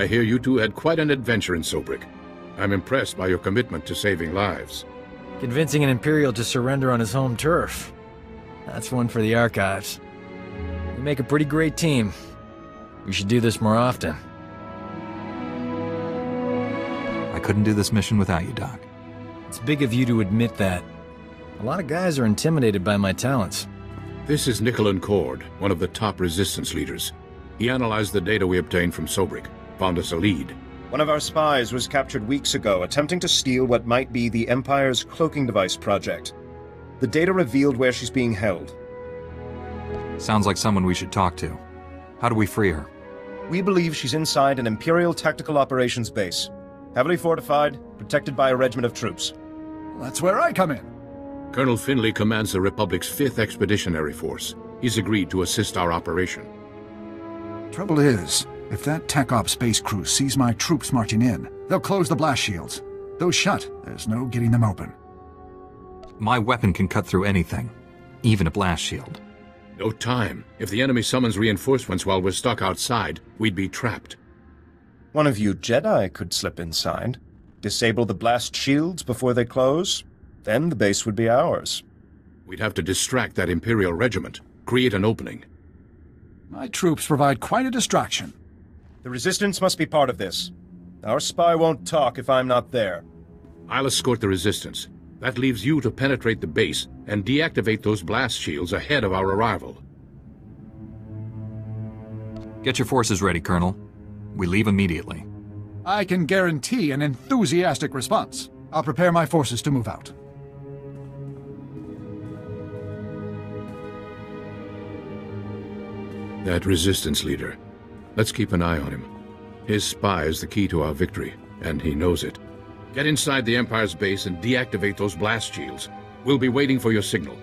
I hear you two had quite an adventure in Sobrik. I'm impressed by your commitment to saving lives. Convincing an Imperial to surrender on his home turf. That's one for the archives. We make a pretty great team. We should do this more often. I couldn't do this mission without you, Doc. It's big of you to admit that. A lot of guys are intimidated by my talents. This is Nicolin Cord, one of the top resistance leaders. He analyzed the data we obtained from Sobrik, found us a lead. One of our spies was captured weeks ago attempting to steal what might be the Empire's cloaking device project. The data revealed where she's being held. Sounds like someone we should talk to. How do we free her? We believe she's inside an Imperial Tactical Operations base. Heavily fortified, protected by a regiment of troops. That's where I come in. Colonel Finley commands the Republic's 5th Expeditionary Force. He's agreed to assist our operation. Trouble is, if that Tech Op space crew sees my troops marching in, they'll close the blast shields. Those shut, there's no getting them open. My weapon can cut through anything, even a blast shield. No time. If the enemy summons reinforcements while we're stuck outside, we'd be trapped. One of you Jedi could slip inside, disable the blast shields before they close, then the base would be ours. We'd have to distract that Imperial regiment, create an opening. My troops provide quite a distraction. The Resistance must be part of this. Our spy won't talk if I'm not there. I'll escort the Resistance. That leaves you to penetrate the base and deactivate those blast shields ahead of our arrival. Get your forces ready, Colonel. We leave immediately. I can guarantee an enthusiastic response. I'll prepare my forces to move out. That resistance leader. Let's keep an eye on him. His spy is the key to our victory, and he knows it. Get inside the Empire's base and deactivate those blast shields. We'll be waiting for your signal.